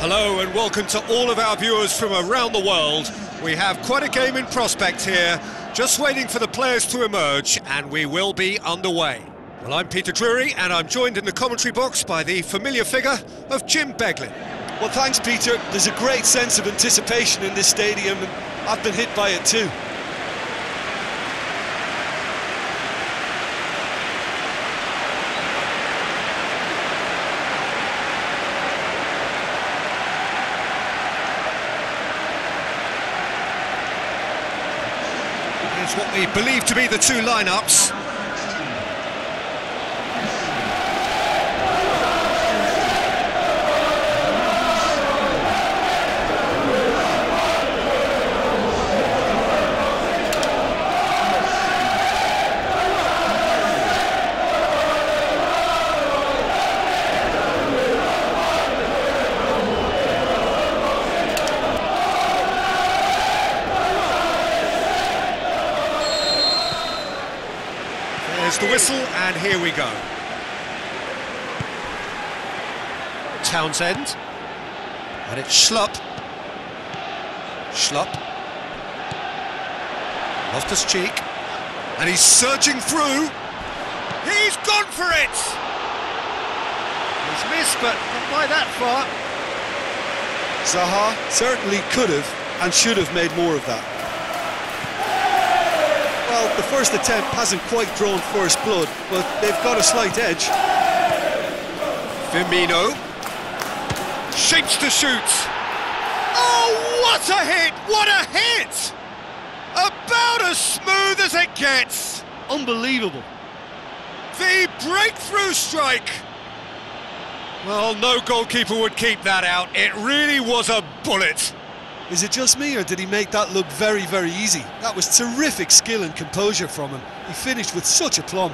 Hello and welcome to all of our viewers from around the world. We have quite a game in prospect here, just waiting for the players to emerge, and we will be underway. Well, I'm Peter Drury, and I'm joined in the commentary box by the familiar figure of Jim Beglin. Well, thanks, Peter. There's a great sense of anticipation in this stadium, and I've been hit by it too. What we believe to be the two lineups. The whistle, and here we go. Townsend. And it's Schlupp. Schlupp. Loftus Cheek. And he's surging through. He's gone for it! He's missed, but not by that far. Zaha certainly could have and should have made more of that. Well, the first attempt hasn't quite drawn first blood, but they've got a slight edge. Firmino. Shapes to shoot. Oh, what a hit! What a hit! About as smooth as it gets. Unbelievable. The breakthrough strike. Well, no goalkeeper would keep that out. It really was a bullet. Is it just me, or did he make that look very, very easy? That was terrific skill and composure from him. He finished with such aplomb.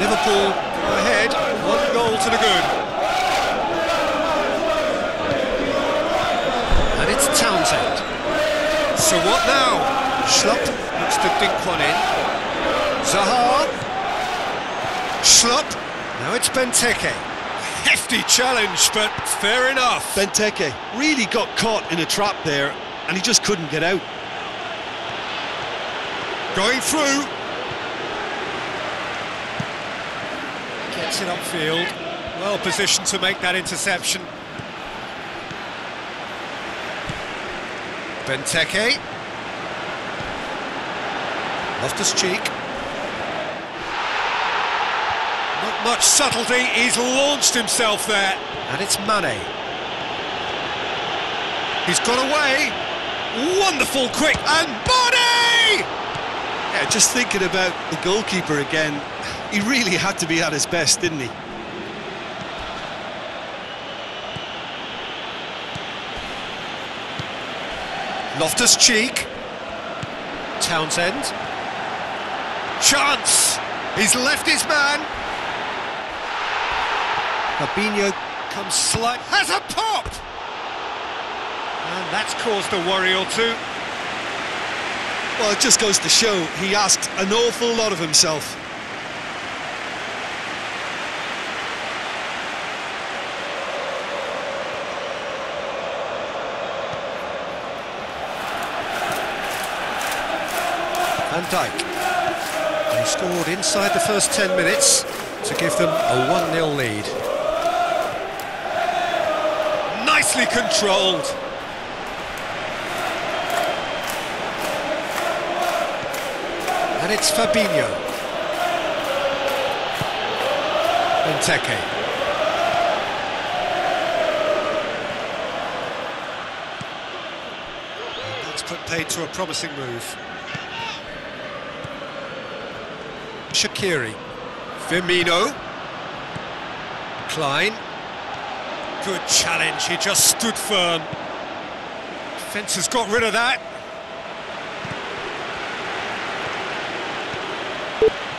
Liverpool ahead, one goal to the good. And it's Townsend. So what now? Schlupp looks to dink one in. Zaha. Schlupp. Now it's Benteke. Hefty challenge, but fair enough. Benteke really got caught in a trap there, and he just couldn't get out. Going through. Gets it upfield. Well positioned to make that interception. Benteke. Loftus Cheek. Not much subtlety, he's launched himself there. And it's Mane. He's got away. Wonderful quick and body! Yeah, just thinking about the goalkeeper again, he really had to be at his best, didn't he? Loftus Cheek. Townsend. Chance! He's left his man. Fabinho comes slight. Has a pop! And that's caused a worry or two. Well, it just goes to show he asked an awful lot of himself. Van Dijk. They scored inside the first 10 minutes to give them a 1-0 lead. Nicely controlled. And it's Fabinho. Benteke. That's paid to a promising move. Shaqiri. Firmino. Clyne. Good challenge, he just stood firm. Defence has got rid of that.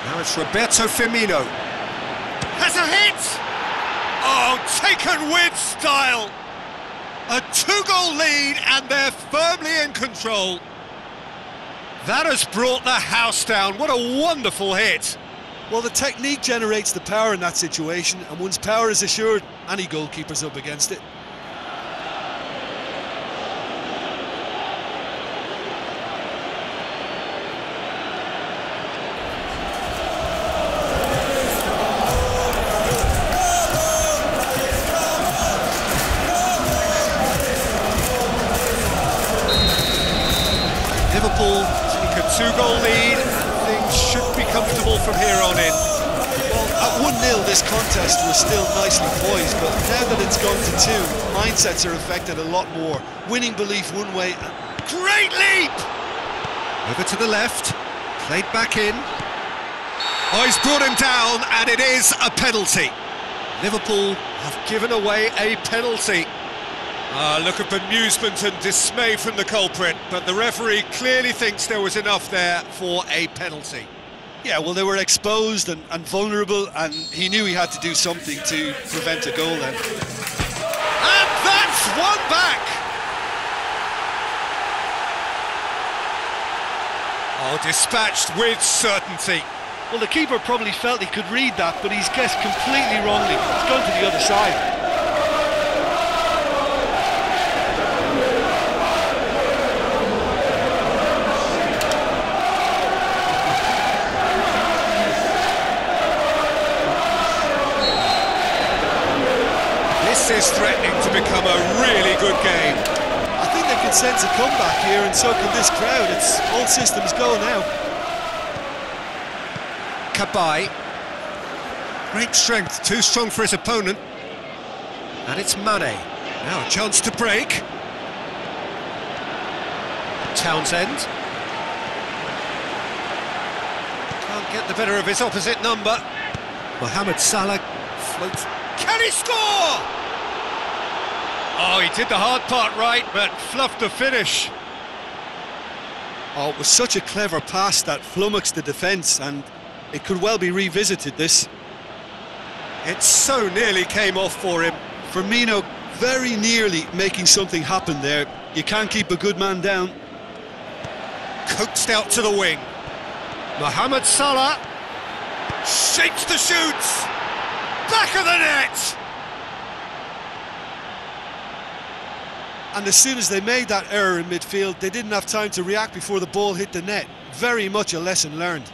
Now it's Roberto Firmino. Has a hit! Oh, taken with style! A two-goal lead and they're firmly in control. That has brought the house down. What a wonderful hit. Well, the technique generates the power in that situation, and once power is assured, any goalkeeper's up against it. This contest was still nicely poised, but now that it's gone to two, mindsets are affected a lot more. Winning belief one way... Great leap! Over to the left, played back in. Oh, he's brought him down, and it is a penalty. Liverpool have given away a penalty. Ah, look of bemusement and dismay from the culprit, but the referee clearly thinks there was enough there for a penalty. Yeah, well, they were exposed and, and vulnerable, and he knew he had to do something to prevent a goal then. And that's one back! Oh, dispatched with certainty. Well, the keeper probably felt he could read that, but he's guessed completely wrongly. It's gone to the other side. This is threatening to become a really good game. I think they can sense a comeback here, and so can this crowd. It's all systems go now. Cabaye. Great strength, too strong for his opponent. And it's Mane. Now a chance to break. Townsend. Can't get the better of his opposite number. Mohamed Salah floats. Can he score? Oh, he did the hard part right, but fluffed the finish. Oh, it was such a clever pass that flummoxed the defence, and it could well be revisited, this. It so nearly came off for him. Firmino very nearly making something happen there. You can't keep a good man down. Coaxed out to the wing. Mohamed Salah shapes the shoots. Back of the net. And as soon as they made that error in midfield, they didn't have time to react before the ball hit the net. Very much a lesson learned.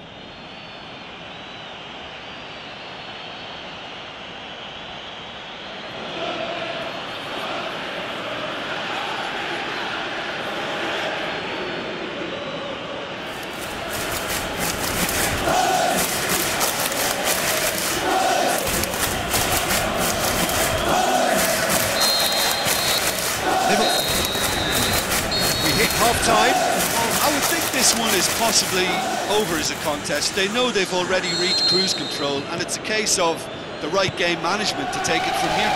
We hit half-time. I would think this one is possibly over as a contest. They know they've already reached cruise control, and it's a case of the right game management to take it from here.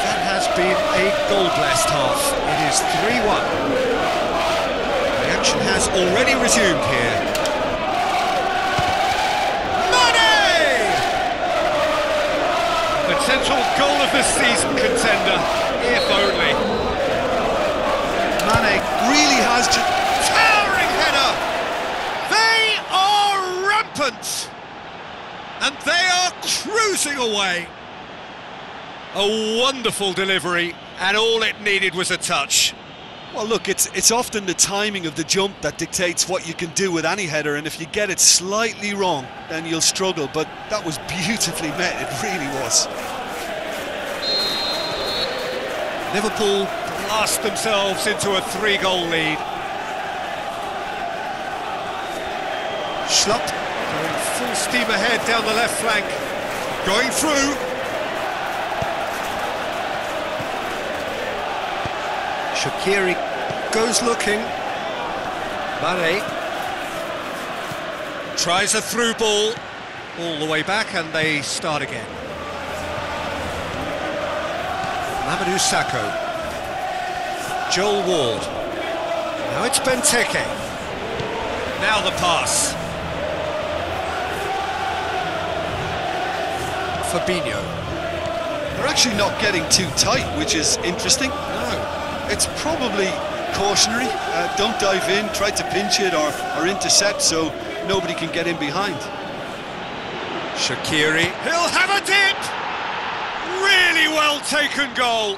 That has been a goal-blessed half. It is 3-1. The action has already resumed here. Mane! Potential goal of the season contender, if only. Mane really has just... Towering header! They are rampant! And they are cruising away. A wonderful delivery, and all it needed was a touch. Well, look, it's it's often the timing of the jump that dictates what you can do with any header, and if you get it slightly wrong, then you'll struggle. But that was beautifully met, it really was. Liverpool blast themselves into a three-goal lead. Schlupp going full steam ahead down the left flank. Going through. Shaqiri goes looking. Mane tries a through ball all the way back and they start again. Mamadou Sakho. Joel Ward. Now it's Benteke. Now the pass. Fabinho. They're actually not getting too tight, which is interesting. No. It's probably cautionary. Uh, don't dive in, try to pinch it or, or intercept so nobody can get in behind. Shaqiri, he'll have a dip! Really well taken goal.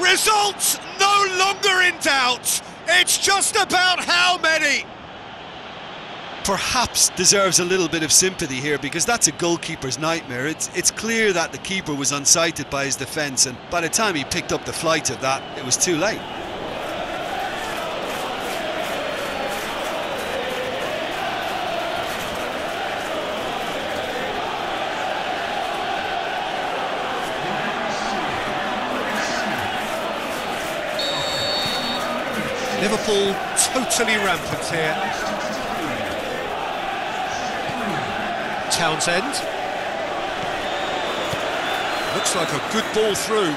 Results no longer in doubt. It's just about how many. Perhaps deserves a little bit of sympathy here because that's a goalkeeper's nightmare. It's it's clear that the keeper was unsighted by his defence and by the time he picked up the flight of that, it was too late. Liverpool totally rampant here. Townsend. Looks like a good ball through.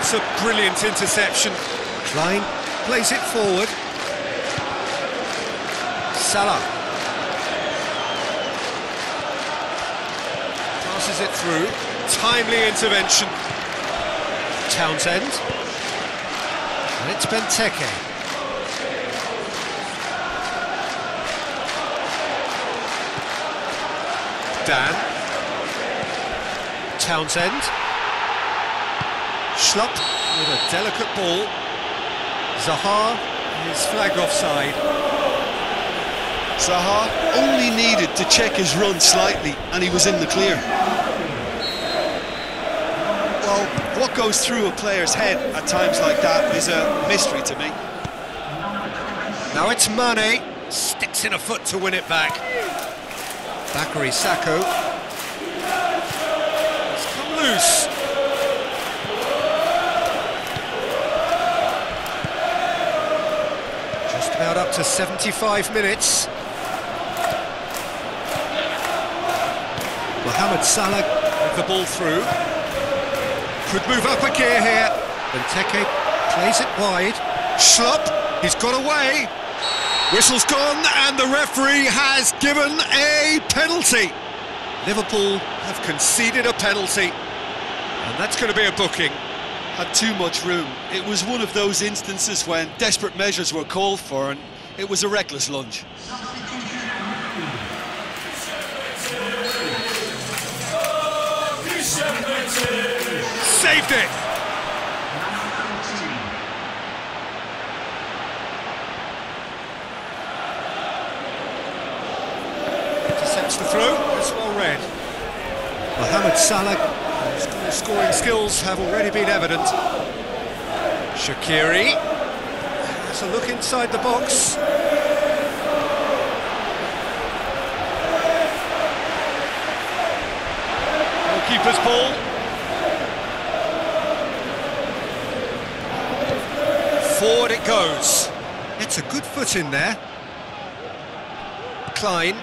It's a brilliant interception. Clyne plays it forward. Salah. Passes it through. Timely intervention. Townsend. And it's Benteke. Dann. Townsend. Schlupp with a delicate ball. Zaha is flag offside. Zaha only needed to check his run slightly and he was in the clear. Well, what goes through a player's head at times like that is a mystery to me. Now it's Mane, sticks in a foot to win it back. Bakary Sako. It's come loose. Just about up to 75 minutes. Mohamed Salah with the ball through. Could move up a gear here. Benteke plays it wide. Schlupp, he's got away. Whistle's gone and the referee has given a penalty. Liverpool have conceded a penalty and that's going to be a booking. Had too much room. It was one of those instances when desperate measures were called for and it was a reckless lunge. Saved it! The throw, that's well read. Mohamed Salah, goal scoring skills have already been evident. Shaqiri has a look inside the box. Goalkeeper's ball. Forward it goes. It's a good foot in there. Clyne.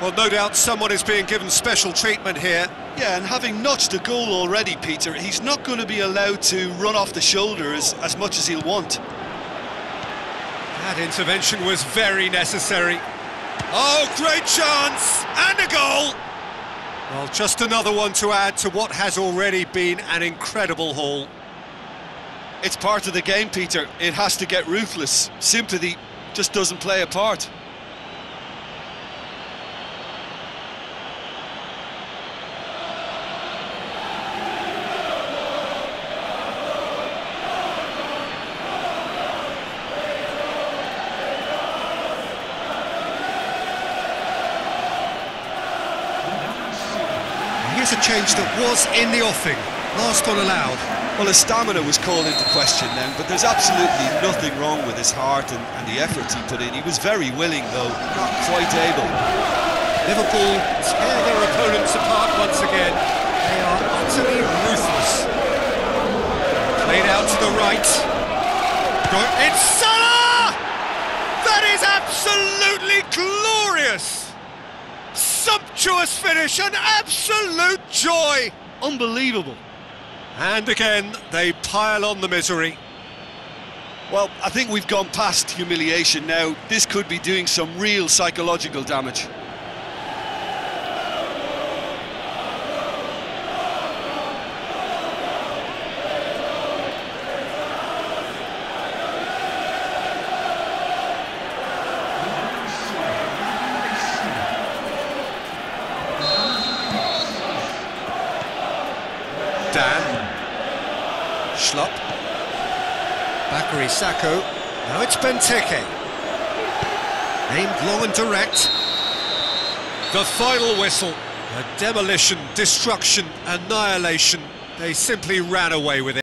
Well, no doubt someone is being given special treatment here. Yeah, and having notched a goal already, Peter, he's not going to be allowed to run off the shoulder as, as much as he'll want. That intervention was very necessary. Oh, great chance! And a goal! Well, just another one to add to what has already been an incredible haul. It's part of the game, Peter. It has to get ruthless. Sympathy just doesn't play a part. Here's a change that was in the offing. Last one allowed. Well, his stamina was called into question then, but there's absolutely nothing wrong with his heart and, and the efforts he put in. He was very willing, though, not quite able. Liverpool tear their opponents apart once again. They are utterly ruthless. Played out to the right. It's Salah! That is absolutely glorious! Sumptuous finish, an absolute joy! Unbelievable. And again, they pile on the misery. Well, I think we've gone past humiliation now. This could be doing some real psychological damage. Schlupp. Bakary Sako. Now it's Benteke. Aimed long and direct. The final whistle. A demolition, destruction, annihilation. They simply ran away with it.